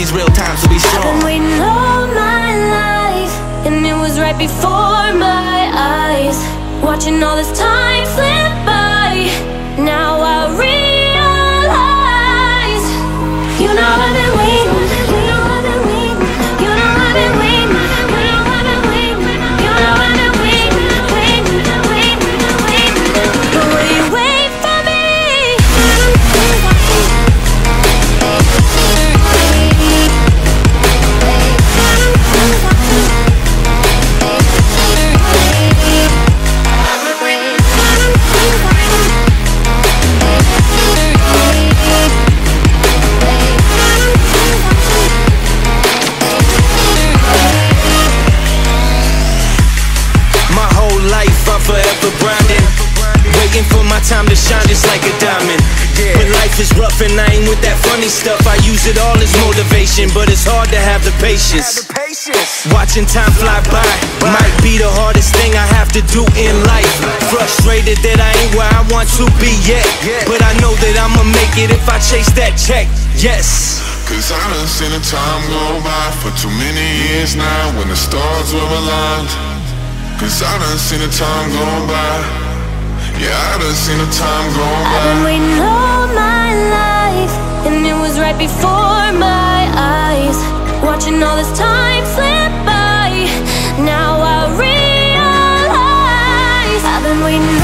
these real times to be I've been strong. waiting all my life, and it was right before my eyes. Watching all this time slip by. Now I realize, stuff, it all as motivation, but it's hard to have the patience. Watching time fly by might be the hardest thing I have to do in life. Frustrated that I ain't where I want to be yet. But I know that I'ma make it if I chase that check. Yes. Cause I done seen the time go by for too many years now when the stars were aligned. Cause I done seen the time go by. Yeah, I done seen the time go I've been by. waiting all my right before my eyes Watching all this time slip by. Now I realize I've been waiting